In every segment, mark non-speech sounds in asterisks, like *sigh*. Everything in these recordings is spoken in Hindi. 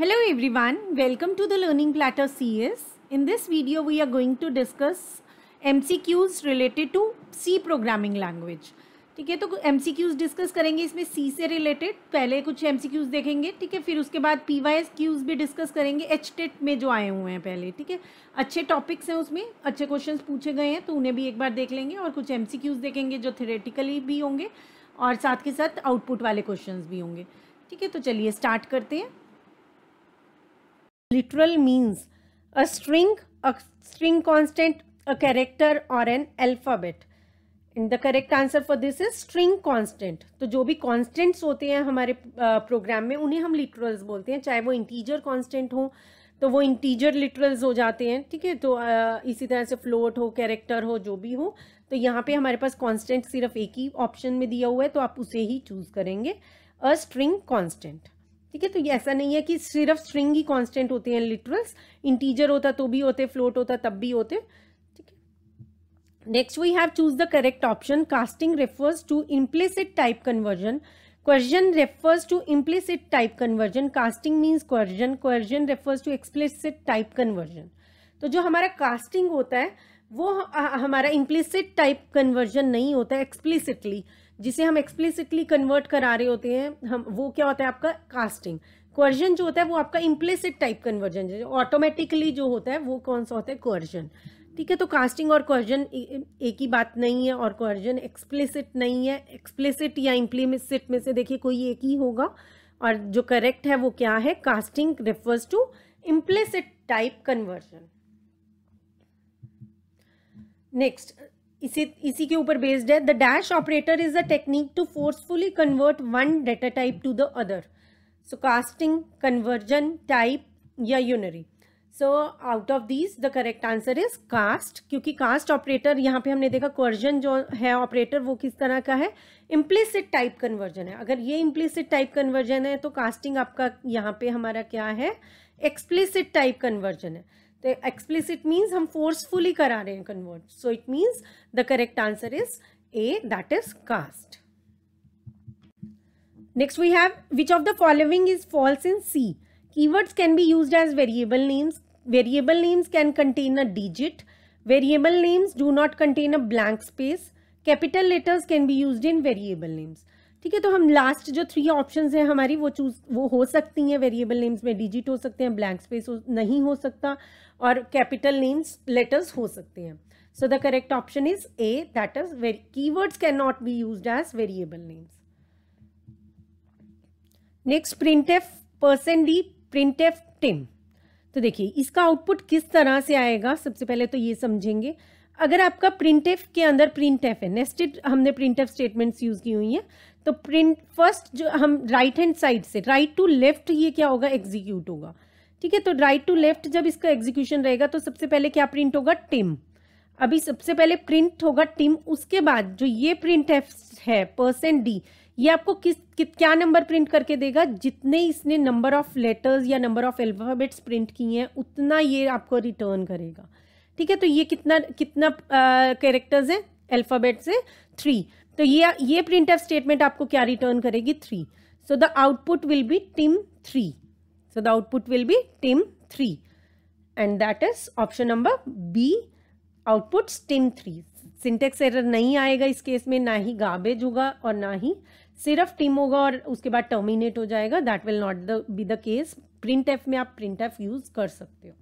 Hello everyone, welcome to the Learning Platter CS. In this video we are going to discuss MCQs related to C programming language. ठीक है तो क्यूज़ डिस्कस करेंगे इसमें सी से रिलेटेड पहले कुछ क्यूज़ देखेंगे ठीक है? फिर उसके बाद पी वाई क्यूज़ भी डिस्कस करेंगे एच टेट में जो आए हुए हैं पहले ठीक है? अच्छे टॉपिक्स हैं उसमें अच्छे क्वेश्चंस पूछे गए हैं तो उन्हें भी एक बार देख लेंगे और कुछ क्यूज़ देखेंगे जो थेरेटिकली भी होंगे और साथ के साथ आउटपुट वाले क्वेश्चंस भी होंगे ठीक है? तो चलिए स्टार्ट करते हैं। Literal means a string a string constant a character or an alphabet and the correct answer for this is string constant तो जो भी constants होते हैं हमारे प्रोग्राम uh, में उन्हें हम literals बोलते हैं चाहे वो integer constant हो तो वो इंटीजर लिटरल्स हो जाते हैं ठीक है तो आ, इसी तरह से फ्लोट हो कैरेक्टर हो जो भी हो तो यहाँ पे हमारे पास कांस्टेंट सिर्फ़ एक ही ऑप्शन में दिया हुआ है तो आप उसे ही चूज़ करेंगे अ स्ट्रिंग कांस्टेंट ठीक है तो ये ऐसा नहीं है कि सिर्फ़ स्ट्रिंग ही कांस्टेंट होते हैं लिटरल्स इंटीजर होता तो भी होते फ्लोट होता तब भी होते। ठीक है। Next we have choose the correct option casting refers to implicit type conversion coercion refers to implicit type conversion casting means coercion coercion refers to explicit type conversion तो जो हमारा कास्टिंग होता है, वो हमारा इम्प्लिसिट टाइप कन्वर्जन नहीं होता एक्सप्लिसिटली जिसे हम एक्सप्लिसिटली कन्वर्ट करा रहे होते हैं, हम, वो क्या होता है आपका? कास्टिंग क्वर्जन जो होता है, वो आपका इम्प्लिसिट टाइप कन्वर्जन ऑटोमेटिकली जो होता है, वो कौन सा होता है? क्वर्जन ठीक है तो कास्टिंग और क्वर्जन एक ही बात नहीं है और क्वर्जन एक्सप्लिसिट नहीं है। एक्सप्लिसिट या इम्प्लीसिट में से देखिए, कोई एक ही होगा। और जो करेक्ट है, वो क्या है? Casting refers to implicit type conversion next इसी इसी के ऊपर बेस्ड है the dash operator is a technique to forcefully convert one data type to the other so casting conversion type या unary so out of these the correct answer is cast क्योंकि कास्ट ऑपरेटर यहाँ पे हमने देखा क्वर्जन जो है ऑपरेटर वो किस तरह का है? इम्प्लिसिट टाइप कन्वर्जन है। अगर ये इम्प्लिसिट टाइप कन्वर्जन है तो कास्टिंग आपका यहाँ पे हमारा क्या है? एक्सप्लिसिट टाइप कन्वर्जन है। तो एक्सप्लिसिट मीन्स हम फोर्सफुली करा रहे हैं convert so it means the correct answer is A that is cast next we have which of the following is false in C keywords can be use as variable names variable names can contain a digit variable names do not contain a blank space capital letters can be use in variable names ठीक है तो हम लास्ट जो थ्री ऑप्शंस हैं हमारी, वो चूज़ वो हो सकती हैं वेरिएबल नेम्स में डिजिट हो सकते हैं ब्लैंक स्पेस नहीं हो सकता, और कैपिटल नेम्स लेटर्स हो सकते हैं। So the correct option is A that is very keywords can not be use as variable names next printf percent d printf Tim तो देखिए, इसका आउटपुट किस तरह से आएगा, सबसे पहले तो ये समझेंगे। अगर आपका प्रिंट एफ़ के अंदर प्रिंट एफ़ है नेस्टेड हमने प्रिंट एफ़ स्टेटमेंट्स यूज़ की हुई हैं तो प्रिंट फ़र्स्ट जो हम राइट हैंड साइड से राइट टू लेफ़्ट ये क्या होगा? एग्जीक्यूट होगा। ठीक है तो राइट टू लेफ़्ट जब इसका एग्जीक्यूशन रहेगा तो सबसे पहले क्या प्रिंट होगा? टिम अभी सबसे पहले प्रिंट होगा टिम उसके बाद जो ये प्रिंट है परसेंट डी ये आपको किस, कित, क्या नंबर प्रिंट करके देगा? जितने इसने नंबर ऑफ़ लेटर्स या नंबर ऑफ़ एल्फाबेट्स प्रिंट किए हैं, उतना ये आपको रिटर्न करेगा। ठीक है तो ये कितना कितना कैरेक्टर्स हैं? अल्फ़ाबेट से थ्री तो ये ये प्रिंट एफ़ स्टेटमेंट आपको क्या रिटर्न करेगी? Three so the output will be Tim three so the output will be Tim three and that is option number B output Tim three syntax error नहीं आएगा इस केस में, ना ही गार्बेज होगा और ना ही सिर्फ़ टिम होगा और उसके बाद टर्मिनेट हो जाएगा. That will not be the case printf में आप प्रिंट एफ़ यूज़ कर सकते हो.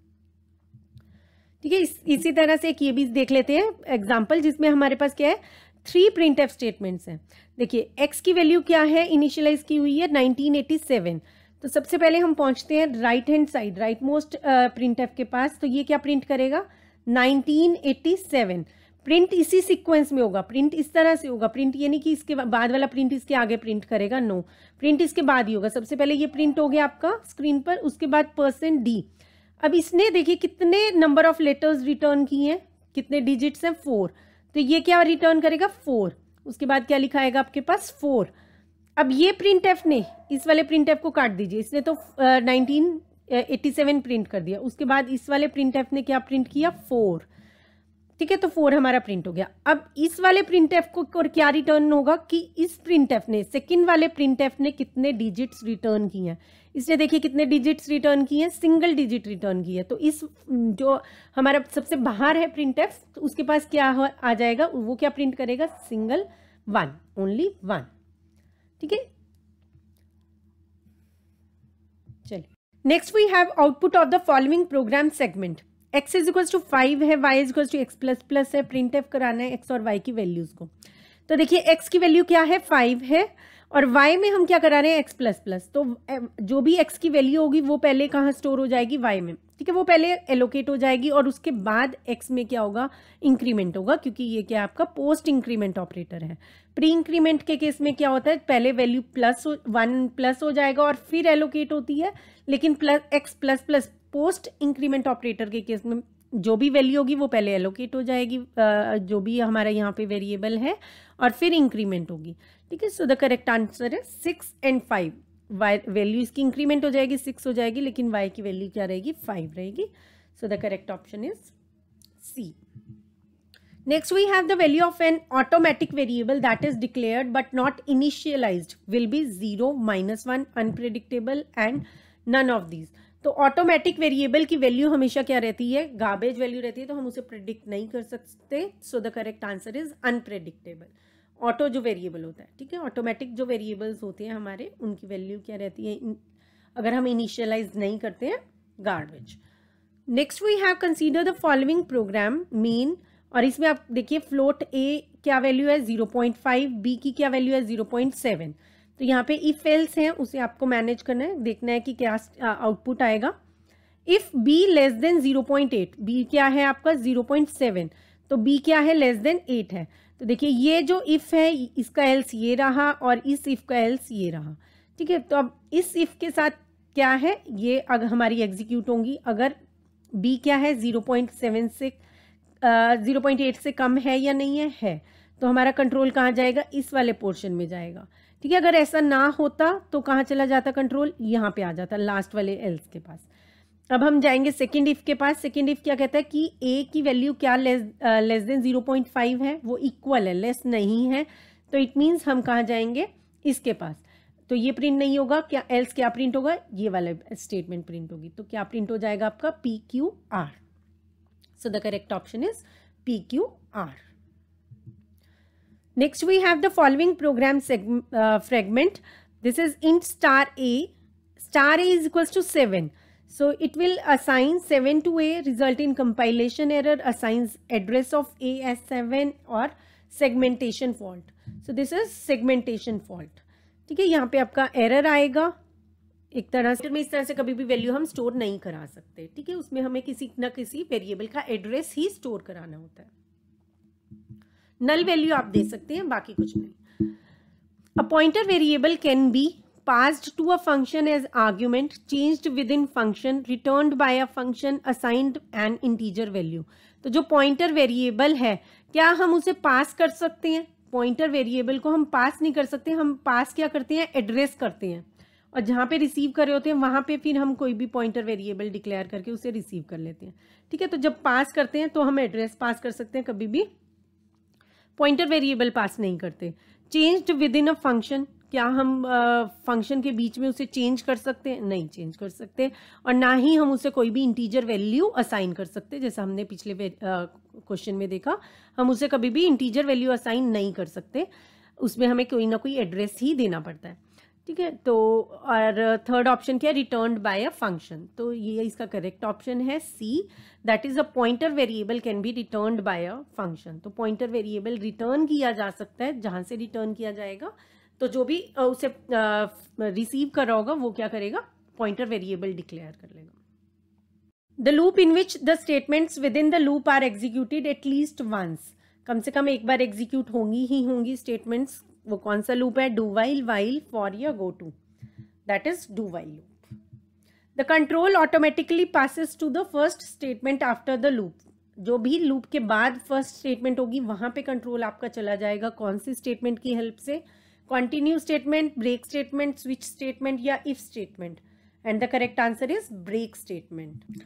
ठीक है इस, इसी तरह से एक ये भी देख लेते हैं। एग्ज़ाम्पल जिसमें हमारे पास क्या है? थ्री प्रिंट एफ़ स्टेटमेंट्स हैं। देखिए एक्स की वैल्यू क्या है? इनिशियलाइज की हुई है 1987 तो सबसे पहले हम पहुँचते हैं right hand side rightmost printf के पास। तो ये क्या प्रिंट करेगा? 1987 प्रिंट इसी सीक्वेंस में होगा। प्रिंट इस तरह से होगा। प्रिंट ये नहीं कि इसके बाद वाला प्रिंट इसके आगे प्रिंट करेगा? नो प्रिंट इसके बाद ही होगा। सबसे पहले ये प्रिंट हो गया आपका स्क्रीन पर उसके बाद परसेंट डी अब इसने देखिए कितने नंबर ऑफ़ लेटर्स रिटर्न किए हैं, कितने डिजिट्स हैं फोर तो ये क्या रिटर्न करेगा? फोर उसके बाद क्या लिखाएगा आपके पास? फोर अब ये प्रिंट एफ़ ने, इस वाले प्रिंट एफ़ को काट दीजिए। इसने तो नाइनटीन एट्टी सेवन प्रिंट कर दिया। उसके बाद इस वाले प्रिंट एफ़ ने क्या प्रिंट किया? फोर ठीक है तो फोर हमारा प्रिंट हो गया। अब इस वाले प्रिंट एफ़ को और क्या रिटर्न होगा कि इस प्रिंट एफ़ ने सेकेंड वाले प्रिंट एफ़ ने कितने डिजिट्स रिटर्न किए हैं? इसने देखिए कितने डिजिट्स रिटर्न किए हैं सिंगल डिजिट रिटर्न की है। तो इस जो हमारा सबसे बाहर है प्रिंट एफ़ तो उसके पास क्या आ जाएगा, वो क्या प्रिंट करेगा? सिंगल वन ओनली वन ठीक है? चलिए। Next we have output of the following program segment x is equal to five है y is equal to x plus plus है प्रिंट एफ़ कराना है एक्स और वाई की वैल्यूज़ को। तो देखिए एक्स की वैल्यू क्या है? फाइव है। और y में हम क्या करा रहे हैं? X प्लस प्लस तो जो भी x की वैल्यू होगी, वो पहले कहाँ स्टोर हो जाएगी? Y में। ठीक है, वो पहले एलोकेट हो जाएगी और उसके बाद x में क्या होगा? इंक्रीमेंट होगा, क्योंकि ये क्या आपका पोस्ट इंक्रीमेंट ऑपरेटर है। प्री इंक्रीमेंट के केस में क्या होता है? पहले वैल्यू प्लस वन प्लस हो जाएगा और फिर एलोकेट होती है। लेकिन plus x plus plus post increment operator के केस में जो भी वैल्यू होगी वो पहले एलोकेट हो जाएगी जो भी हमारा यहाँ पे वेरिएबल है और फिर इंक्रीमेंट होगी। ठीक है? सो द करेक्ट आंसर है six and five y value इसकी इंक्रीमेंट हो जाएगी सिक्स हो जाएगी, लेकिन वाई की वैल्यू क्या रहेगी? फाइव रहेगी। So the correct option is C next we have the value of an automatic variable that is declared but not initialized will be zero minus one unpredictable and none of these तो ऑटोमेटिक वेरिएबल की वैल्यू हमेशा क्या रहती है? गार्बेज वैल्यू रहती है तो हम उसे प्रिडिक्ट नहीं कर सकते। So the correct answer is unpredictable auto जो वेरिएबल होता है, ठीक है? ऑटोमेटिक जो वेरिएबल्स होते हैं हमारे, उनकी वैल्यू क्या रहती है? अगर हम इनिशियलाइज नहीं करते हैं garbage next we have consider the following program main और इसमें आप देखिए फ्लोट ए क्या वैल्यू है? ज़ीरो पॉइंट फाइव बी की क्या वैल्यू है? ज़ीरो पॉइंट सेवन तो यहाँ पे इफ़ एल्स हैं, उसे आपको मैनेज करना है, देखना है कि क्या आउटपुट आएगा। If b less than zero point eight b क्या है आपका? ज़ीरो पॉइंट सेवन तो बी क्या है? लेस देन एट है। तो देखिए, ये जो इफ़ है, इसका एल्स ये रहा और इस इफ़ का एल्स ये रहा। ठीक है तो अब इस इफ़ के साथ क्या है? ये अगर हमारी एग्जीक्यूट होंगी। अगर बी क्या है? ज़ीरो पॉइंट सेवन से ज़ीरो पॉइंट एट से कम है या नहीं है? है। तो हमारा कंट्रोल कहाँ जाएगा? इस वाले पोर्शन में जाएगा। ठीक है, अगर ऐसा ना होता तो कहाँ चला जाता कंट्रोल यहाँ पे आ जाता लास्ट वाले एल्स के पास। अब हम जाएँगे सेकेंड इफ़ के पास। सेकेंड इफ़ क्या कहता है कि ए की वैल्यू क्या less less than zero point five है? वो इक्वल है लेस नहीं है। तो इट मीन्स हम कहाँ जाएँगे? इसके पास। तो ये प्रिंट नहीं होगा, क्या एल्स क्या प्रिंट होगा? ये वाला स्टेटमेंट प्रिंट होगी। तो क्या प्रिंट हो जाएगा आपका? P q r so the correct option is p q r next we have the following program fragment this is int star a star a is equals to seven So it will assign 7 to A, result in compilation error, assigns address of A as 7 or segmentation fault. So this is segmentation fault. ठीक है यहाँ पे आपका एरर आएगा। एक तरह से में इस तरह से कभी भी वैल्यू हम स्टोर नहीं करा सकते। ठीक है उसमें हमें किसी न किसी वेरिएबल का एड्रेस ही स्टोर कराना होता है। नल वैल्यू आप दे सकते हैं, बाकी कुछ नहीं। A pointer variable can be passed to a function as argument changed within function, returned by a function, assigned an integer value तो जो पॉइंटर वेरिएबल है, क्या हम उसे पास कर सकते हैं? पॉइंटर वेरिएबल को हम पास नहीं कर सकते, हम पास क्या करते हैं? एड्रेस करते हैं। और जहाँ पे रिसीव कर रहे होते हैं, वहाँ पे फिर हम कोई भी पॉइंटर वेरिएबल डिक्लेयर करके उसे रिसीव कर लेते हैं। ठीक है तो जब पास करते हैं तो हम एड्रेस पास कर सकते हैं, कभी भी। पॉइंटर वेरिएबल पास नहीं करते। Changed within a function क्या हम फ़ंक्शन uh, के बीच में उसे चेंज कर सकते हैं? नहीं चेंज कर सकते। और ना ही हम उसे कोई भी इंटीजर वैल्यू असाइन कर सकते जैसा हमने पिछले क्वेश्चन uh, में देखा। हम उसे कभी भी इंटीजर वैल्यू असाइन नहीं कर सकते। उसमें हमें कोई ना कोई एड्रेस ही देना पड़ता है। ठीक है? तो और थर्ड ऑप्शन क्या है? रिटर्न बाय अ फ़ंक्शन तो ये इसका करेक्ट ऑप्शन है C that is a pointer variable can be return by a function तो पॉइंटर वेरिएबल रिटर्न किया जा सकता है, जहाँ से रिटर्न किया जाएगा। तो जो भी उसे रिसीव कर रहा होगा, वो क्या करेगा? पॉइंटर वेरिएबल डिक्लेयर कर लेगा। The loop in which the statements within the loop are executed at least once कम से कम एक बार एग्जीक्यूट होंगी ही होंगी स्टेटमेंट्स वो कौन सा लूप है? डू वाइल वाइल फॉर या go to that is do while loop the control automatically passes to the first statement after the loop जो भी लूप के बाद फ़र्स्ट स्टेटमेंट होगी, वहाँ पे कंट्रोल आपका चला जाएगा कौन सी स्टेटमेंट की हेल्प से? Continue statement break statement switch statement या if statement and the correct answer is break statement.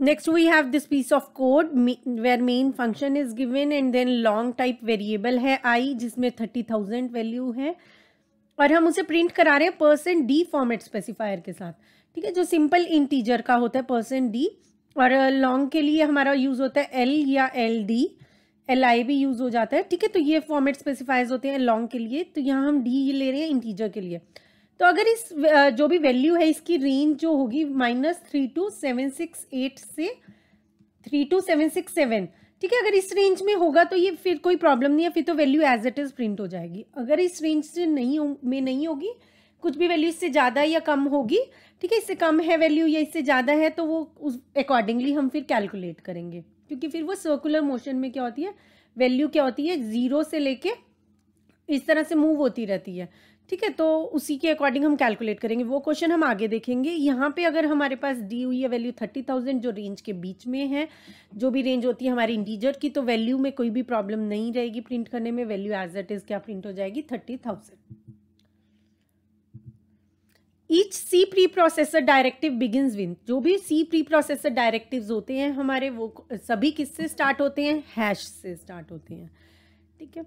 Next, we have this piece of code where main function is given and then long type variable है, i, जिसमें थर्टी थाउज़ेंड वैल्यू है। और हम उसे प्रिंट करा रहे हैं परसेंट डी फॉर्मेट स्पेसिफायर के साथ। ठीक है, जो सिंपल इंटीजर का होता है परसेंट डी और लॉन्ग के लिए हमारा यूज़ होता है एल या एल डी एल आई भी यूज़ हो जाता है। ठीक है तो ये फॉर्मेट स्पेसिफाइज होते हैं लॉन्ग के लिए। तो यहाँ हम डी ले रहे हैं इंटीजर के लिए। तो अगर इस जो भी वैल्यू है, इसकी रेंज जो होगी minus three two seven six eight से three two seven six seven ठीक है? अगर इस रेंज में होगा तो ये फिर कोई प्रॉब्लम नहीं है, फिर तो value as it is print हो जाएगी। अगर इस रेंज से नहीं में नहीं होगी, कुछ भी वैल्यू इससे ज़्यादा या कम होगी, ठीक है? इससे कम है वैल्यू या इससे ज़्यादा है तो वो उस अकॉर्डिंगली हम फिर कैलकुलेट करेंगे। क्योंकि फिर वो सर्कुलर मोशन में क्या होती है? वैल्यू क्या होती है? ज़ीरो से लेके इस तरह से मूव होती रहती है। ठीक है तो उसी के अकॉर्डिंग हम कैलकुलेट करेंगे। वो क्वेश्चन हम आगे देखेंगे। यहाँ पे अगर हमारे पास दी हुई है वैल्यू थर्टी थाउज़ेंड जो रेंज के बीच में है, जो भी रेंज होती है हमारी इंटीजर की तो वैल्यू में कोई भी प्रॉब्लम नहीं रहेगी प्रिंट करने में। वैल्यू एज इट इज़ क्या प्रिंट हो जाएगी? Thirty thousand each C preprocessor directive begins with जो भी सी प्री प्रोसेसर डायरेक्टिव्स होते हैं हमारे, वो सभी किससे स्टार्ट होते हैं? हैश से स्टार्ट होते हैं। ठीक है?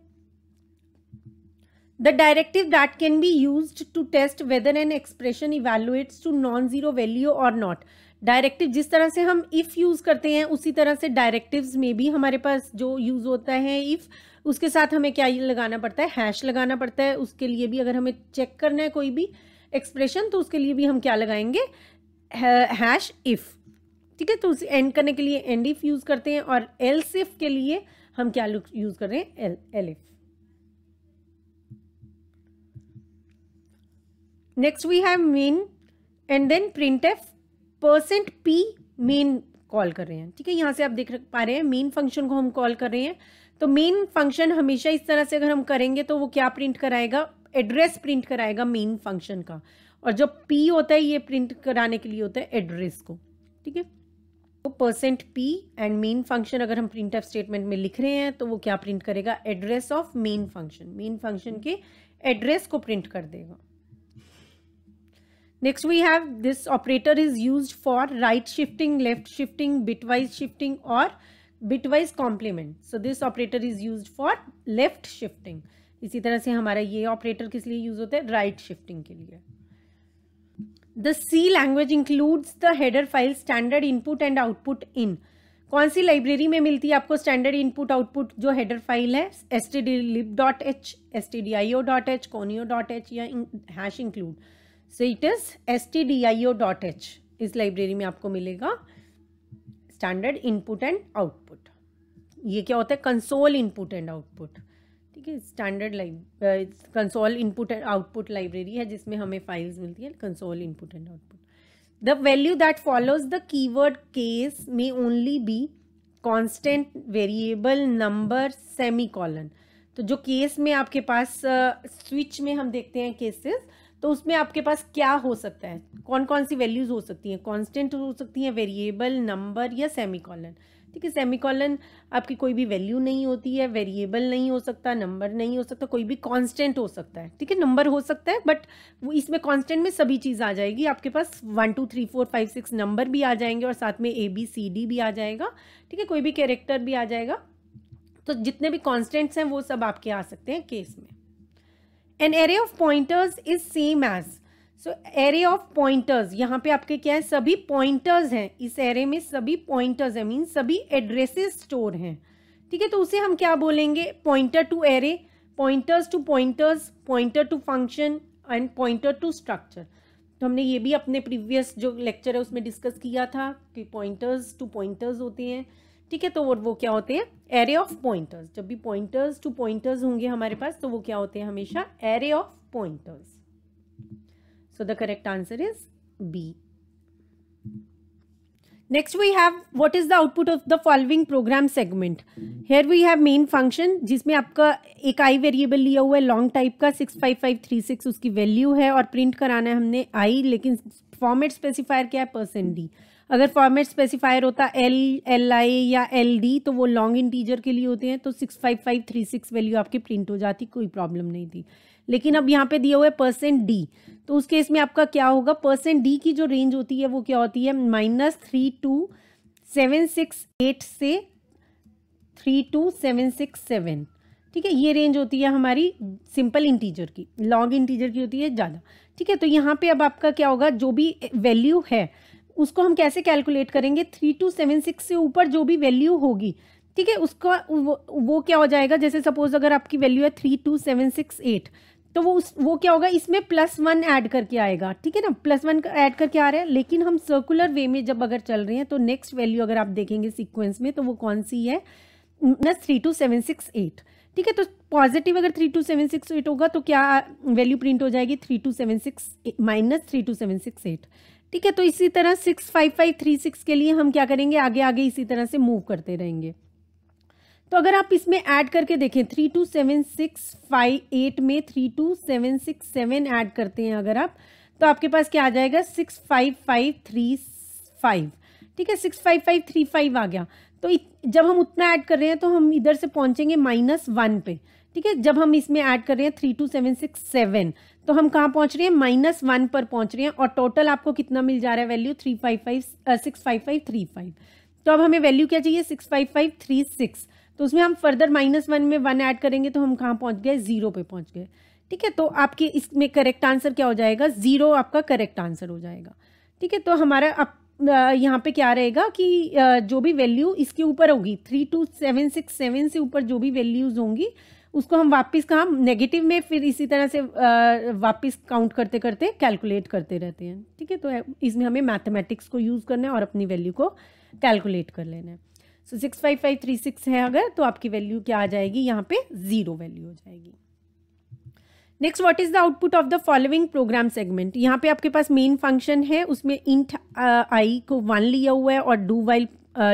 Directive that can be use to test whether an expression evaluates to non zero value और नॉट डायरेक्टिव जिस तरह से हम इफ़ यूज़ करते हैं, उसी तरह से डायरेक्टिव्स में भी हमारे पास जो यूज़ होता है इफ़ उसके साथ हमें क्या लगाना पड़ता है? हैश लगाना पड़ता है। उसके लिए भी अगर हमें चेक करना है कोई भी एक्सप्रेशन तो उसके लिए भी हम क्या लगाएँगे? हैश इफ़ ठीक है? तो उसे एंड करने के लिए एंड इफ़ यूज़ करते हैं और एल सिफ के लिए हम क्या यूज़ कर रहे हैं? L L if next we have main and then printf percent p main call कर रहे हैं। ठीक है, यहाँ से आप देख पा रहे हैं मेन फ़ंक्शन को हम कॉल कर रहे हैं। तो मेन फ़ंक्शन हमेशा इस तरह से अगर हम करेंगे तो वो क्या प्रिंट कराएगा? एड्रेस प्रिंट कराएगा मेन फ़ंक्शन का। और जो पी होता है, ये प्रिंट कराने के लिए होता है एड्रेस को। ठीक है? तो percent P and main function अगर हम प्रिंट ऑफ़ स्टेटमेंट में लिख रहे हैं तो वो क्या प्रिंट करेगा? Address of main function main function के एड्रेस को प्रिंट कर देगा। Next we have this operator is use for right shifting left shifting bitwise shifting और bitwise complement so this operator is use for left shifting इसी तरह से हमारा ये ऑपरेटर किस लिए यूज़ होता है? राइट शिफ्टिंग के लिए. The C language includes the header file standard input and output in कौन सी लाइब्रेरी में मिलती है आपको स्टैंडर्ड इनपुट आउटपुट जो हेडर फ़ाइल है? S T D lib dot H S T D I O dot H conio dot H या hash include so it is S T D I O dot H इस लाइब्रेरी में आपको मिलेगा स्टैंडर्ड इनपुट एंड आउटपुट ये क्या होता है? कंसोल इनपुट एंड आउटपुट ठीक है? Standard lib console input and output library है जिसमें हमें फाइल्स मिलती है console input and output the value that follows the keyword case में only be constant variable number semicolon तो जो केस में आपके पास स्विच uh, में हम देखते हैं केसेस तो उसमें आपके पास क्या हो सकता है? कौन कौन सी वैल्यूज़ हो सकती हैं? कांस्टेंट हो सकती हैं वेरिएबल नंबर या सेमी कॉलन ठीक है सेमिकॉलन आपकी कोई भी वैल्यू नहीं होती है वेरिएबल नहीं हो सकता नंबर नहीं हो सकता, कोई भी कांस्टेंट हो सकता है। ठीक है नंबर हो सकता है बट वो इसमें कांस्टेंट में सभी चीज़ आ जाएगी। आपके पास one two three four five six number भी आ जाएँगे और साथ में ए बी सी डी भी आ जाएगा। ठीक है, कोई भी कैरेक्टर भी आ जाएगा। तो जितने भी कॉन्स्टेंट्स हैं, वो सब आपके आ सकते हैं केस में। An array of pointers is same as so array of pointers यहाँ पे आपके क्या है? सभी पॉइंटर्स हैं। इस एरे में सभी पॉइंटर्स हैं मीन सभी एड्रेसेस स्टोर हैं। ठीक है तो उसे हम क्या बोलेंगे? Pointer to array pointers to pointers pointer to function and pointer to structure तो हमने ये भी अपने प्रीवियस जो लेक्चर है, उसमें डिस्कस किया था कि पॉइंटर्स टू पॉइंटर्स होते हैं। ठीक है तो वो वो क्या होते हैं? एरे ऑफ़ पॉइंटर्स जब भी पॉइंटर्स टू पॉइंटर्स होंगे हमारे पास तो वो क्या होते हैं हमेशा? Array of pointers So, the correct answer is B. Next, we have, what is the output of the following program segment. Here we have main function, जिसमें आपका एक i वेरिएबल लिया हुआ है लॉन्ग टाइप का six five five three six उसकी वैल्यू है, और प्रिंट कराना है हमने i, लेकिन फॉर्मेट स्पेसिफायर क्या है? परसेंट डी अगर फॉर्मेट स्पेसिफायर होता एल एल आई या एल डी तो वो लॉन्ग इंटीजर के लिए होते हैं तो six five five three six value आपकी प्रिंट हो जाती, कोई प्रॉब्लम नहीं थी। लेकिन अब यहाँ पे दिया हुआ है परसेंट डी तो उस केस में आपका क्या होगा? परसेंट डी की जो रेंज होती है, वो क्या होती है? Minus three two seven six eight से three two seven six seven ठीक है, ये रेंज होती है हमारी सिंपल इंटीजर की लॉन्ग इंटीजर की होती है, ज़्यादा। ठीक है तो यहाँ पे अब आपका क्या होगा? जो भी वैल्यू है उसको हम कैसे कैलकुलेट करेंगे? थ्री टू सेवन सिक्स से ऊपर जो भी वैल्यू होगी ठीक है? उसका वो, वो क्या हो जाएगा? जैसे सपोज़ अगर आपकी वैल्यू है three two seven six eight तो वो उस वो क्या होगा? इसमें प्लस वन ऐड करके आएगा ठीक है ना? प्लस वन ऐड करके आ रहा है लेकिन हम सर्कुलर वे में जब अगर चल रहे हैं तो नेक्स्ट वैल्यू अगर आप देखेंगे सीक्वेंस में तो वो कौन सी है? Plus three two seven six eight ठीक है? तो पॉजिटिव अगर three two seven six eight होगा तो क्या वैल्यू प्रिंट हो जाएगी? Three two seven six minus three two seven six eight ठीक है तो इसी तरह six five five three six के लिए हम क्या करेंगे? आगे आगे इसी तरह से मूव करते रहेंगे। तो अगर आप इसमें ऐड करके देखें three two seven six five eight में three two seven six seven add करते हैं अगर आप तो आपके पास क्या आ जाएगा? Six five five three five ठीक है six five five three five आ गया। तो जब हम उतना ऐड कर रहे हैं तो हम इधर से पहुँचेंगे माइनस वन पे। ठीक है, जब हम इसमें ऐड कर रहे हैं three two seven six seven तो हम कहाँ पहुँच रहे हैं? माइनस वन पर पहुँच रहे हैं और टोटल आपको कितना मिल जा रहा है value? Three five five six five five, three five. तो अब हमें वैल्यू क्या चाहिए? Six five five, three six. तो उसमें हम फर्दर माइनस वन में वन ऐड करेंगे तो हम कहाँ पहुँच गए? ज़ीरो पे पहुँच गए। ठीक है? तो आपके इसमें करेक्ट आंसर क्या हो जाएगा? ज़ीरो आपका करेक्ट आंसर हो जाएगा। ठीक है? तो हमारा अब यहाँ पे क्या रहेगा कि जो भी वैल्यू इसके ऊपर होगी, three two seven six seven से ऊपर जो भी वैल्यूज़ होंगी उसको हम वापस कहाँ नेगेटिव में फिर इसी तरह से वापस काउंट करते करते कैलकुलेट करते रहते हैं। ठीक है? तो इसमें हमें मैथमेटिक्स को यूज़ करना है और अपनी वैल्यू को कैलकुलेट कर लेना है। So six five five three six है अगर तो आपकी वैल्यू क्या आ जाएगी? यहाँ पे ज़ीरो वैल्यू हो जाएगी। Next what is the output of the following program segment यहाँ पे आपके पास मेन फ़ंक्शन है, उसमें इंट आई को वन लिया हुआ है और डू वाइल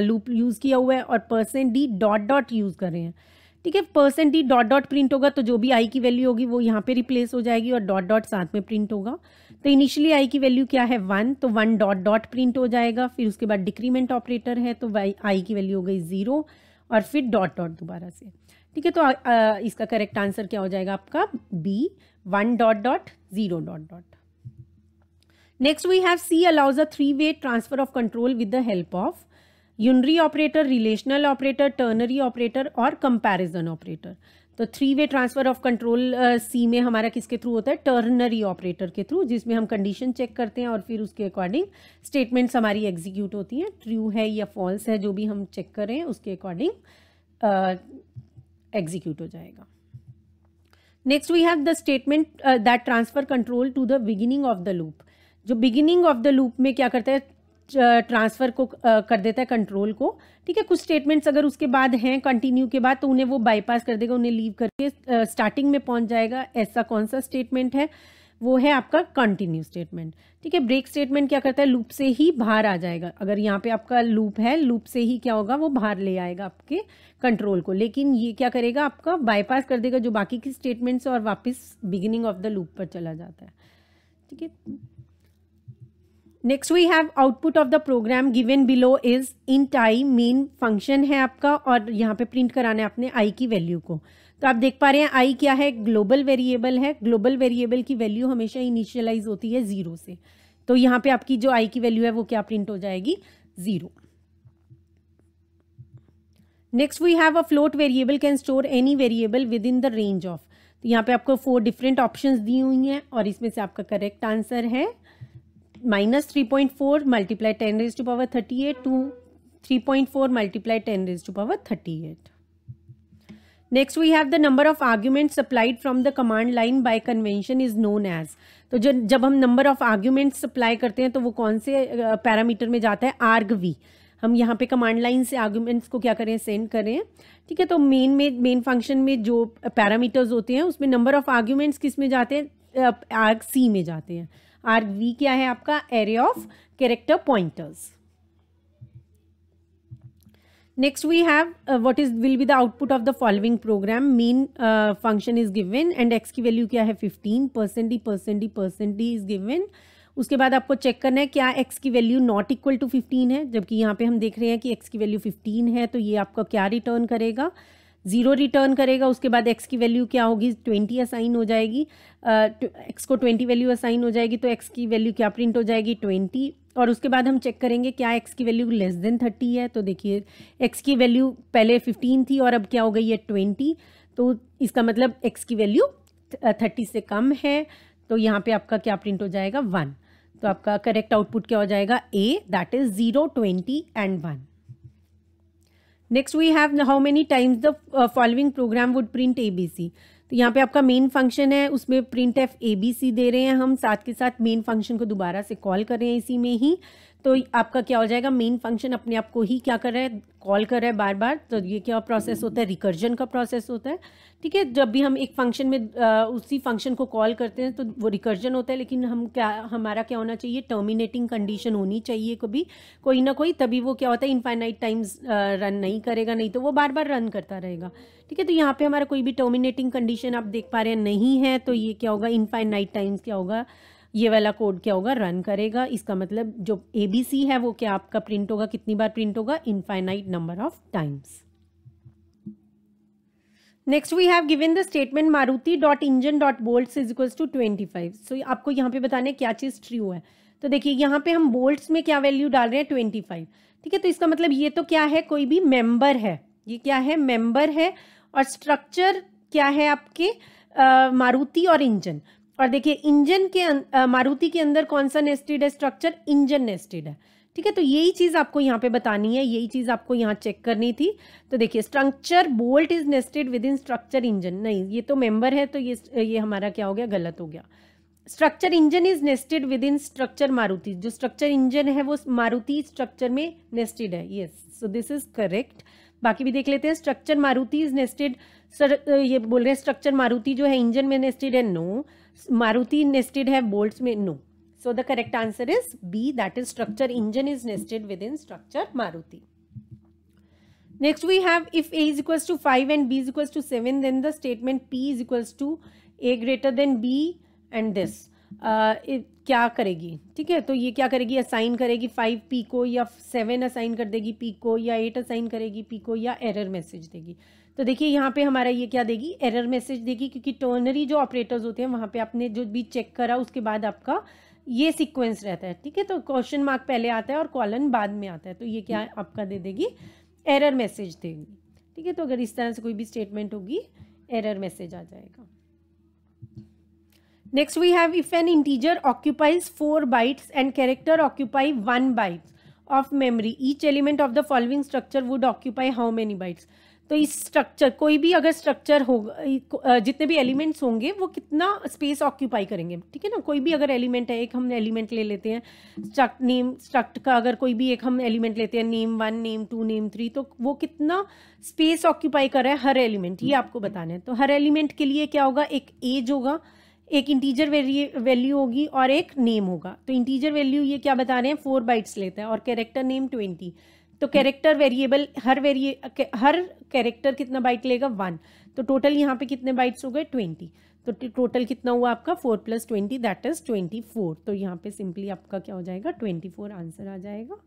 लूप यूज़ किया हुआ है और percent D dot dot use कर रहे हैं। ठीक है percent D dot dot print होगा तो जो भी आई की वैल्यू होगी वो यहाँ पे रिप्लेस हो जाएगी और डॉट डॉट साथ में प्रिंट होगा। तो इनिशियली आई की वैल्यू क्या है? वन तो वन डॉट डॉट प्रिंट हो जाएगा फिर उसके बाद डिक्रीमेंट ऑपरेटर है तो आई की वैल्यू हो गई ज़ीरो और फिर डॉट डॉट दोबारा से। ठीक है तो आ, आ, इसका करेक्ट आंसर क्या हो जाएगा आपका? B one dot dot zero dot dot next we have C allows a three way transfer of control with the help of unary operator relational operator ternary operator और कंपैरिजन ऑपरेटर तो three way transfer of control C में हमारा किसके थ्रू होता है? टर्नरी ऑपरेटर के थ्रू जिसमें हम कंडीशन चेक करते हैं और फिर उसके अकॉर्डिंग स्टेटमेंट्स हमारी एग्जीक्यूट होती हैं। ट्रू है या फॉल्स है, जो भी हम चेक कर रहे हैं, उसके अकॉर्डिंग एग्जीक्यूट हो जाएगा। Next we have the statement that transfer control to the beginning of the loop जो बिगिनिंग ऑफ़ द लूप में क्या करता है? ट्रांसफ़र को कर देता है कंट्रोल को। ठीक है, कुछ स्टेटमेंट्स अगर उसके बाद हैं कंटिन्यू के बाद तो उन्हें वो बाईपास कर देगा, उन्हें लीव करके स्टार्टिंग में पहुँच जाएगा, ऐसा कौन सा स्टेटमेंट है? वो है आपका कंटिन्यू स्टेटमेंट ठीक है ब्रेक स्टेटमेंट क्या करता है? लूप से ही बाहर आ जाएगा। अगर यहाँ पे आपका लूप है लूप से ही क्या होगा? वो बाहर ले आएगा आपके कंट्रोल को। लेकिन ये क्या करेगा? आपका बाईपास कर देगा, जो बाकी की स्टेटमेंट्स और वापस बिगिनिंग ऑफ़ द लूप पर चला जाता है। ठीक है? Next we have output of the program given below is int i main function है आपका, और यहाँ पे प्रिंट कराना है अपने आई की वैल्यू को। तो आप देख पा रहे हैं आई क्या है? ग्लोबल वेरिएबल है। ग्लोबल वेरिएबल की वैल्यू हमेशा इनिशियलाइज होती है ज़ीरो से। तो यहाँ पे आपकी जो आई की वैल्यू है, वो क्या प्रिंट हो जाएगी? Zero next we have a float variable can store any variable within the range of तो यहाँ पे आपको फोर डिफरेंट ऑप्शंस दी हुई हैं, और इसमें से आपका करेक्ट आंसर है। Minus three point four multiply ten raise to power thirty eight to three point four multiply ten raise to power thirty eight next we have the number of argument supplied from the command line by convention is known as तो जो जब हम नंबर ऑफ़ आर्ग्यूमेंट सप्लाई करते हैं तो वो कौन से पैरामीटर में जाता है? आर्ग वी हम यहाँ पे कमांड लाइन से आर्ग्यूमेंट्स को क्या करें? सेंड करें। ठीक है तो मेन में मेन फ़ंक्शन में जो पैरामीटर्स होते हैं, उसमें नंबर ऑफ़ आर्ग्यूमेंट्स किसमें जाते हैं? आर्ग सी में जाते हैं। आर वी क्या है आपका? Array of character pointers next we have what is will be the output of the following program main function is given and X की वैल्यू क्या है? Fifteen percent D percent D percent D is given उसके बाद आपको चेक करना है, क्या एक्स की value not equal to fifteen है? जबकि यहाँ पे हम देख रहे हैं कि एक्स की वैल्यू फिफ्टीन है तो ये आपका क्या रिटर्न करेगा? ज़ीरो रिटर्न करेगा, उसके बाद एक्स की वैल्यू क्या होगी? ट्वेंटी असाइन हो जाएगी। एक्स को ट्वेंटी वैल्यू असाइन हो जाएगी तो एक्स की वैल्यू क्या प्रिंट हो जाएगी? ट्वेंटी। और उसके बाद हम चेक करेंगे क्या एक्स की वैल्यू लेस देन थर्टी है तो देखिए एक्स की वैल्यू पहले फिफ्टीन थी और अब क्या हो गई है? ट्वेंटी। तो इसका मतलब एक्स की वैल्यू थर्टी से कम है तो यहाँ पे आपका क्या प्रिंट हो जाएगा? वन। तो आपका करेक्ट आउटपुट क्या हो जाएगा? A that is zero twenty and one next we have how many times the following program would print A B C तो यहाँ पे आपका मेन फ़ंक्शन है, उसमें printf A B C दे रहे हैं हम, साथ के साथ मेन फ़ंक्शन को दोबारा से कॉल कर रहे हैं इसी में ही। तो आपका क्या हो जाएगा? मेन फ़ंक्शन अपने आप को ही क्या कर रहा है? कॉल कर रहा है बार बार तो ये क्या प्रोसेस होता है? रिकर्जन का प्रोसेस होता है। ठीक है? जब भी हम एक फ़ंक्शन में आ, उसी फ़ंक्शन को कॉल करते हैं तो वो रिकर्जन होता है लेकिन हम क्या हमारा क्या होना चाहिए? टर्मिनेटिंग कंडीशन होनी चाहिए कभी। कोई ना कोई तभी वो क्या होता है? इनफाइनाइट टाइम्स रन नहीं करेगा नहीं तो वो बार बार रन करता रहेगा। ठीक है? तो यहाँ पे हमारा कोई भी टर्मिनेटिंग कंडीशन आप देख पा रहे हैं नहीं है तो ये क्या होगा? इनफाइनाइट टाइम्स क्या होगा? ये वाला कोड क्या होगा? रन करेगा। इसका मतलब जो ए बी सी है वो क्या आपका प्रिंट होगा? कितनी बार प्रिंट होगा? Infinite number of times next we have given the statement Maruti dot engine dot bolt is equals to twenty five so आपको यहाँ पे बताने क्या चीज़ ट्रू है? तो देखिए, यहाँ पे हम बोल्ट्स में क्या वैल्यू डाल रहे हैं? ट्वेंटी फाइव ठीक है? तो इसका मतलब ये तो क्या है? कोई भी मेंबर है। ये क्या है? मेंबर है। और स्ट्रक्चर क्या है आपके? मारुति और इंजन और देखिए, इंजन के मारुति के अंदर कौन सा नेस्टेड है? स्ट्रक्चर इंजन नेस्टेड है। ठीक है तो यही चीज़ आपको यहाँ पे बतानी है, यही चीज़ आपको यहाँ चेक करनी थी। तो देखिए structure bolt is nested within structure engine नहीं, ये तो मेंबर है तो ये ये हमारा क्या हो गया? गलत हो गया। Structure engine is nested within structure Maruti. जो स्ट्रक्चर इंजन है, वो मारुति स्ट्रक्चर में नेस्टेड है। Yes so this is correct बाकी भी देख लेते हैं structure Maruti is nested sir ये बोल रहे हैं स्ट्रक्चर मारुति जो है इंजन में नेस्टेड है? नो मारुति नेस्टेड है बोल्ट्स में? No so the correct answer is B that is structure engine is nested within structure Maruti we have if a is equals to 5 and b is equals to 7 then the statement p is equals to a greater than b and this. Uh, क्या करेगी? ठीक है तो ये क्या करेगी? असाइन करेगी फाइव पी को या सेवन असाइन कर देगी पी को या एट असाइन करेगी पी को या एरर मैसेज देगी। तो देखिए, यहाँ पे हमारा ये क्या देगी? एरर मैसेज देगी, क्योंकि टर्नरी जो ऑपरेटर्स होते हैं, वहाँ पे आपने जो भी चेक करा, उसके बाद आपका ये सीक्वेंस रहता है, ठीक है? तो क्वेश्चन मार्क पहले आता है और कॉलन बाद में आता है तो ये क्या आपका दे देगी? एरर मैसेज देगी, ठीक है? तो अगर इस तरह से कोई भी स्टेटमेंट होगी एरर मैसेज आ जाएगा। Next we have if an integer occupies four bytes and character occupy one bytes of memory each element of the following structure would occupy how many bytes तो इस स्ट्रक्चर कोई भी अगर स्ट्रक्चर होगा जितने भी एलिमेंट्स होंगे, वो कितना स्पेस ऑक्यूपाई करेंगे। ठीक है ना? कोई भी अगर एलिमेंट है, एक हम एलिमेंट ले लेते हैं स्ट्रक्ट नेम स्ट्रक्ट का अगर कोई भी एक हम एलिमेंट लेते हैं name one name two name three तो वो कितना स्पेस ऑक्यूपाई कर रहा है हर एलिमेंट ये आपको बताना है। तो हर एलिमेंट के लिए क्या होगा? एक एज होगा, एक इंटीजर वैल्यू होगी और एक नेम होगा। तो इंटीजर वैल्यू ये क्या बता रहे हैं? फोर बाइट्स लेता है और कैरेक्टर नेम ट्वेंटी तो कैरेक्टर वेरिएबल हर वेरिए हर कैरेक्टर कितना बाइट लेगा? वन तो टोटल यहाँ पे कितने बाइट्स हो गए? ट्वेंटी तो टोटल कितना हुआ आपका? Four plus twenty that is twenty four तो यहाँ पे सिंपली आपका क्या हो जाएगा? ट्वेंटी फोर आंसर आ जाएगा.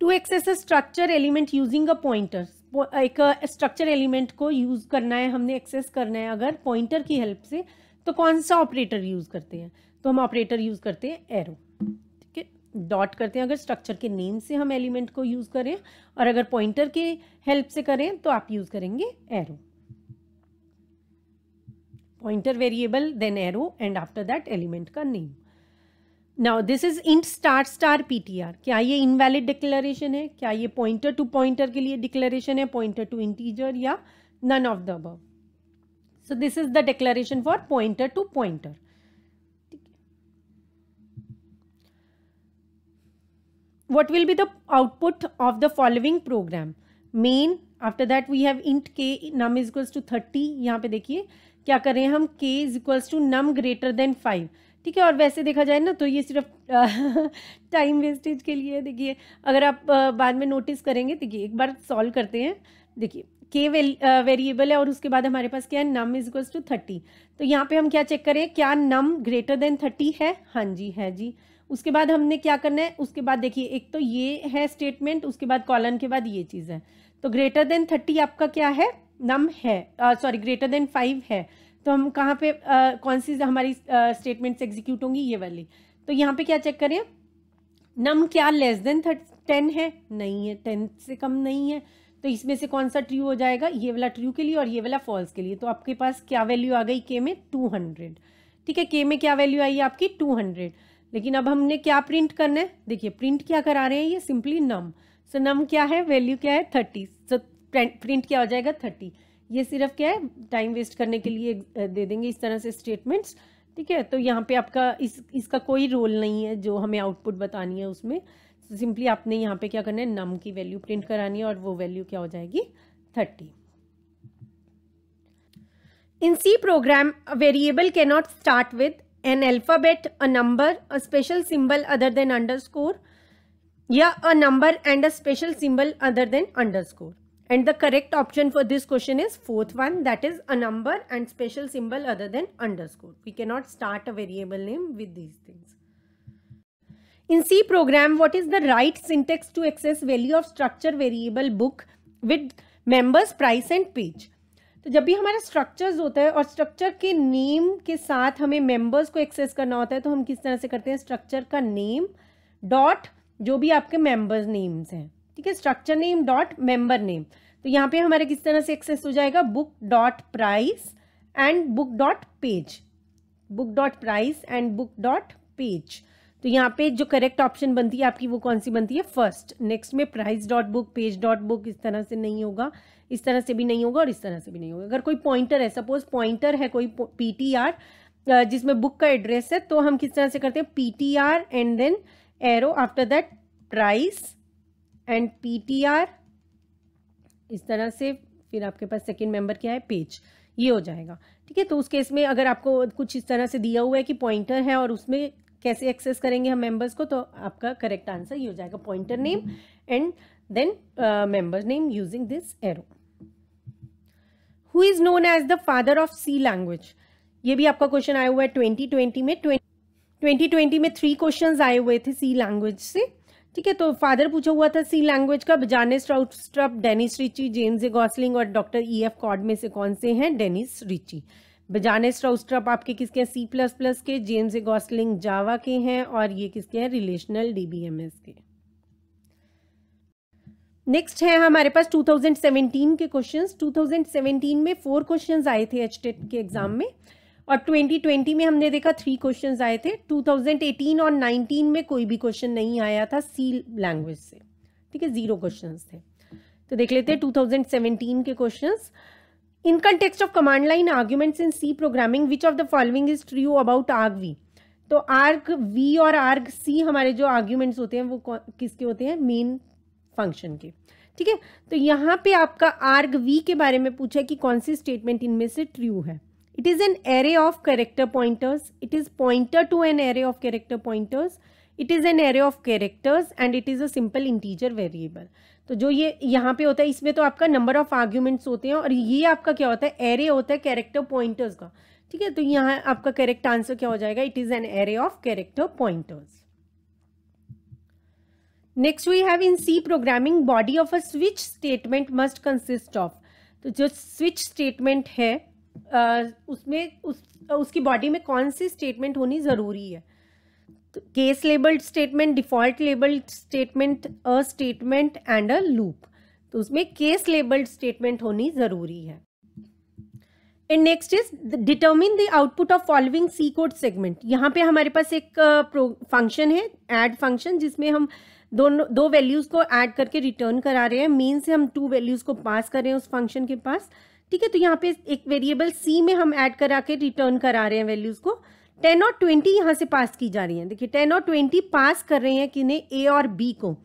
To access structure element using a pointer एक स्ट्रक्चर एलिमेंट को यूज़ करना है, हमने एक्सेस करना है अगर पॉइंटर की हेल्प से तो कौन सा ऑपरेटर यूज़ करते हैं? तो हम ऑपरेटर यूज़ करते हैं एरो डॉट करते हैं, अगर स्ट्रक्चर के नेम से हम एलिमेंट को यूज़ करें और अगर पॉइंटर के हेल्प से करें तो आप यूज़ करेंगे arrow pointer variable then arrow and after that element का name now this is int star star PTR क्या ये इनवैलिड डिक्लेरेशन है? क्या ये पॉइंटर टू पॉइंटर के लिए डिक्लेरेशन है? पॉइंटर टू इंटीजर या none of the above so this is the declaration for pointer to pointer what will be the output of the following program? Main, after that we have int k, num is equals to 30 यहाँ पे देखिए, क्या कर रहे हैं हम? K is equals to num greater than 5 ठीक है, और वैसे देखा जाए ना तो ये सिर्फ़ *laughs* टाइम वेस्टेज के लिए देखिए, अगर आप बाद में नोटिस करेंगे, देखिए, एक बार सॉल्व करते हैं। देखिए के वेरिएबल है, और उसके बाद हमारे पास क्या है? Num is equals to thirty तो यहाँ पे हम क्या चेक करें? क्या नम ग्रेटर देन थर्टी है? हाँ जी, है जी। उसके बाद हमने क्या करना है? उसके बाद देखिए एक तो ये है स्टेटमेंट उसके बाद कॉलन के बाद ये चीज़ है। तो ग्रेटर देन थर्टी आपका क्या है? नम है। सॉरी ग्रेटर देन फाइव है। तो हम कहाँ पे आ, कौन सी हमारी स्टेटमेंट्स एग्जीक्यूट होंगी? ये वाली। तो यहाँ पे क्या चेक करें? नम क्या लेस देन टेन है? नहीं है। टेन से कम नहीं है। तो इसमें से कौन सा ट्रू हो जाएगा? ये वाला ट्रू के लिए और ये वाला फॉल्स के लिए। तो आपके पास क्या वैल्यू आ गई? के में टू हंड्रेड ठीक है के में क्या वैल्यू आई आपकी? टू हंड्रेड लेकिन अब हमने क्या प्रिंट करना है? देखिए प्रिंट क्या करा रहे हैं ये? सिंपली नम सो नम क्या है? वैल्यू क्या है? थर्टी सो प्रिंट क्या हो जाएगा? थर्टी ये सिर्फ़ क्या है? टाइम वेस्ट करने के लिए दे देंगे इस तरह से स्टेटमेंट्स ठीक है? तो यहाँ पे आपका इस इसका कोई रोल नहीं है जो हमें आउटपुट बतानी है उसमें. सिंपली so, आपने यहाँ पे क्या करना है? नम की वैल्यू प्रिंट करानी है और वो वैल्यू क्या हो जाएगी? Thirty in C program variable can not start an alphabet, a number, a special symbol other than underscore, yeah, a number and a special symbol other than underscore. And the correct option for this question is fourth one that is a number and special symbol other than underscore. We cannot start a variable name with these things. In C program, what is the right syntax to access value of structure variable book with members, price and page? तो जब भी हमारा स्ट्रक्चर्स होता है और स्ट्रक्चर के नेम के साथ हमें मेंबर्स को एक्सेस करना होता है तो हम किस तरह से करते हैं? स्ट्रक्चर का नेम डॉट जो भी आपके मेंबर्स नेम्स हैं। ठीक है? Structure name dot member name तो यहाँ पे हमारे किस तरह से एक्सेस हो जाएगा? Book dot price and book dot page book dot price and book dot page तो यहाँ पे जो करेक्ट ऑप्शन बनती है, आपकी वो कौन सी बनती है? फ़र्स्ट नेक्स्ट में price dot book page dot book इस तरह से नहीं होगा। इस तरह से भी नहीं होगा और इस तरह से भी नहीं होगा। अगर कोई पॉइंटर है सपोज़ पॉइंटर है कोई पी टी आर जिसमें बुक का एड्रेस है तो हम किस तरह से करते हैं? P T R and then arrow after that price and P T R इस तरह से फिर आपके पास सेकेंड मेंबर क्या है? पेज ये हो जाएगा। ठीक है तो उस केस में अगर आपको कुछ इस तरह से दिया हुआ है कि पॉइंटर है और उसमें कैसे एक्सेस करेंगे हम मेंबर्स को तो आपका करेक्ट आंसर ये हो जाएगा pointer name and then member name using this arrow who is known as the father of C language ये भी आपका क्वेश्चन आया हुआ है ट्वेंटी ट्वेंटी में ट्वेंटी ट्वेंटी में थ्री क्वेश्चन आए हुए थे सी लैंग्वेज से। ठीक है तो फादर पूछा हुआ था सी लैंग्वेज का Bjarne Stroustrup Dennis Ritchie, James A Gosling और डॉक्टर ई एफ़ कॉड में से कौन से हैं? Dennis Ritchie. बजाने स्ट्राउस्ट्रप आपके किसके हैं? सी प्लस प्लस के जेम्स ए गॉसलिंग जावा के हैं और ये किसके हैं? रिलेशनल डीबीएमएस के। नेक्स्ट है हमारे पास 2017 के क्वेश्चंस 2017 में फोर क्वेश्चंस आए थे एच के एग्ज़ाम में और 2020 में हमने देखा थ्री क्वेश्चंस आए थे। 2018 और 19 में कोई भी क्वेश्चन नहीं आया था सी लैंग्वेज से। ठीक है ज़ीरो क्वेश्चंस थे। तो देख लेते हैं 2017 के questions context of command line arguments in C programming which of the following is true about argv तो आर्ग वी और आर्ग सी हमारे जो आर्ग्यूमेंट्स होते हैं, वो किसके होते हैं? मेन फ़ंक्शन के। ठीक है? तो यहाँ पे आपका आर्ग वी के बारे में पूछा कि कौन सी स्टेटमेंट इनमें से ट्रू है। It is an array of character pointers it is pointer to an array of character pointers it is an array of characters and it is a simple integer variable. तो जो ये यहाँ पे होता है, इसमें तो आपका नंबर ऑफ़ आर्ग्यूमेंट्स होते हैं और ये आपका क्या होता है? एरे होता है कैरेक्टर पॉइंटर्स का। ठीक है? तो यहाँ आपका करेक्ट आंसर क्या हो जाएगा? It is an array of character pointers next we have in C programming body of a switch statement must consist of तो जो स्विच स्टेटमेंट है उसमें, उस, उसकी बॉडी में कौन सी स्टेटमेंट होनी ज़रूरी है? Case labelled statement default labelled statement a statement and a loop तो उसमें केस लेबल्ड स्टेटमेंट होनी ज़रूरी है। And next is determine the output of following C code segment यहाँ पे हमारे पास एक फ़ंक्शन है एड फ़ंक्शन जिसमें हम दोनों, दो वैल्यूज़ को ऐड करके रिटर्न करा रहे हैं। मेन से हम टू वैल्यूज़ को पास कर रहे हैं उस फ़ंक्शन के पास। ठीक है तो यहाँ पे एक वेरिएबल सी में हम ऐड करा के रिटर्न करा रहे हैं वैल्यूज़ को। टेन और ट्वेंटी यहाँ से पास की जा रही है। देखिए, टेन और ट्वेंटी पास कर रहे हैं किन्हें? ए और बी को।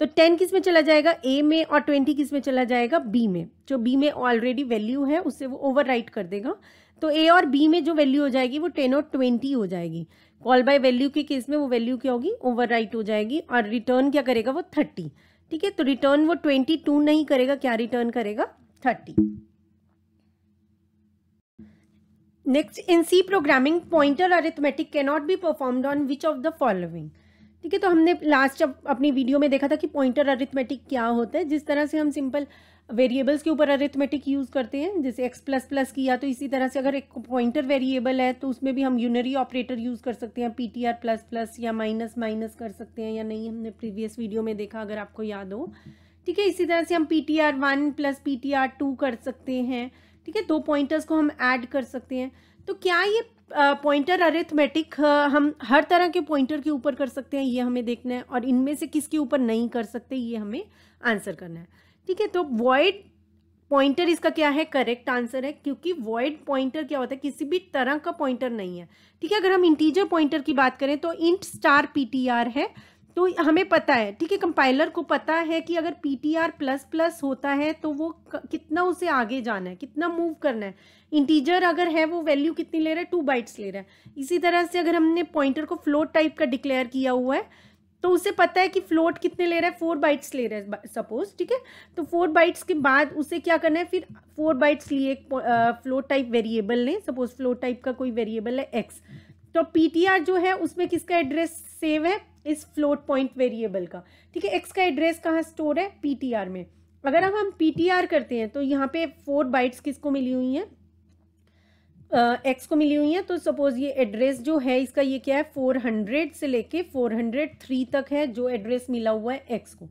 तो टेन किसमें चला जाएगा? ए में और ट्वेंटी किसमें चला जाएगा? बी में। जो बी में ऑलरेडी वैल्यू है, उससे वो ओवर कर देगा। तो ए और बी में जो वैल्यू हो जाएगी, वो टेन और ट्वेंटी हो जाएगी। कॉल बाय वैल्यू के केस में वो वैल्यू क्या होगी? ओवर हो जाएगी और रिटर्न क्या करेगा? वो थर्टी ठीक है? तो रिटर्न वो ट्वेंटी टू नहीं करेगा, क्या रिटर्न करेगा? Thirty Next, in C programming, pointer arithmetic cannot be performed on which of the following? ठीक है तो हमने लास्ट जब अपनी वीडियो में देखा था कि पॉइंटर अरिथमेटिक क्या होता है जिस तरह से हम सिंपल वेरिएबल्स के ऊपर अरिथमेटिक यूज़ करते हैं जैसे एक्स प्लस प्लस किया तो इसी तरह से अगर एक पॉइंटर वेरिएबल है तो उसमें भी हम यूनरी ऑपरेटर यूज़ कर सकते हैं P T R plus plus या माइनस माइनस कर सकते हैं या नहीं हमने प्रीवियस वीडियो में देखा अगर आपको याद हो ठीक है इसी तरह से हम P T R one plus P T R two कर सकते हैं ठीक है, दो पॉइंटर्स को हम ऐड कर सकते हैं। तो क्या ये पॉइंटर अरेथमेटिक हम हर तरह के पॉइंटर के ऊपर कर सकते हैं, ये हमें देखना है। और इनमें से किसके ऊपर नहीं कर सकते, ये हमें आंसर करना है। ठीक है तो वॉइड पॉइंटर इसका क्या है? करेक्ट आंसर है, क्योंकि वॉइड पॉइंटर क्या होता है, किसी भी तरह का पॉइंटर नहीं है। ठीक है, अगर हम इंटीजर पॉइंटर की बात करें तो इंट स्टार पीटीआर है। तो हमें पता है, ठीक है कंपाइलर को पता है कि अगर P T R plus plus होता है तो वो कितना उसे आगे जाना है, कितना मूव करना है। इंटीजर अगर है, वो वैल्यू कितनी ले रहा है? टू बाइट्स ले रहा है। इसी तरह से अगर हमने पॉइंटर को फ्लोट टाइप का डिक्लेयर किया हुआ है तो उसे पता है कि फ्लोट कितने ले रहा है? फोर बाइट्स ले रहा है सपोज़ ठीक है? तो फोर बाइट्स के बाद उसे क्या करना है? फिर फोर बाइट्स लिए एक फ्लोट टाइप वेरिएबल ने सपोज़ फ्लोट टाइप का कोई वेरिएबल है एक्स तो पीटीआर जो है उसमें किसका एड्रेस सेव है? इस फ्लोट पॉइंट वेरिएबल का। ठीक है एक्स का एड्रेस कहाँ स्टोर है? पीटीआर में। अगर अब हम पीटीआर करते हैं तो यहाँ पे फोर बाइट्स किसको मिली हुई हैं? एक्स uh, को मिली हुई है तो सपोज़ ये एड्रेस जो है इसका ये क्या है? फोर हंड्रेड से लेके फोर हंड्रेड थ्री तक है जो एड्रेस मिला हुआ है एक्स को।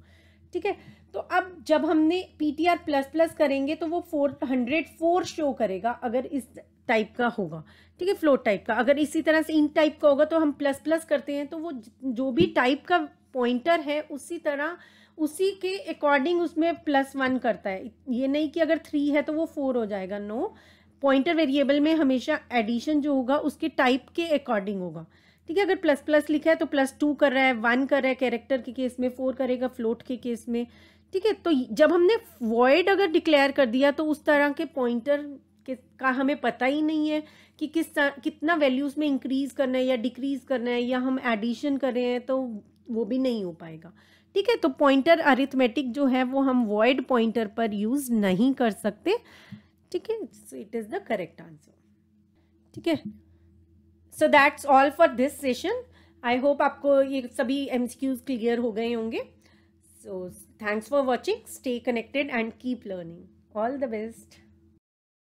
ठीक है तो अब जब हमने P T R plus plus करेंगे तो वो फोर हंड्रेड फोर शो करेगा, अगर इस टाइप का होगा। ठीक है फ्लोट टाइप का। अगर इसी तरह से इन टाइप का होगा तो हम प्लस प्लस करते हैं तो वो जो भी टाइप का पॉइंटर है, उसी तरह, उसी के अकॉर्डिंग उसमें प्लस वन करता है। ये नहीं कि अगर थ्री है तो वो फोर हो जाएगा नो पॉइंटर वेरिएबल में हमेशा एडिशन जो होगा, उसके टाइप के अकॉर्डिंग होगा। ठीक है, अगर प्लस प्लस लिखा है तो प्लस टू कर रहा है वन कर रहा है कैरेक्टर के केस में फोर करेगा फ्लोट के केस में। ठीक है तो जब हमने वॉइड अगर डिक्लेयर कर दिया तो उस तरह के पॉइंटर के का हमें पता ही नहीं है कि किस कितना वैल्यूज़ में इंक्रीज करना है या डिक्रीज करना है या हम एडिशन कर रहे हैं तो वो भी नहीं हो पाएगा। ठीक है तो पॉइंटर अरिथमेटिक जो है, वो हम वॉइड पॉइंटर पर यूज़ नहीं कर सकते। ठीक है so it is the correct answer ठीक है so that's all for this session I hope आपको ये सभी एम क्लियर हो गए होंगे। सो Thanks for watching. Stay connected and keep learning. All the best.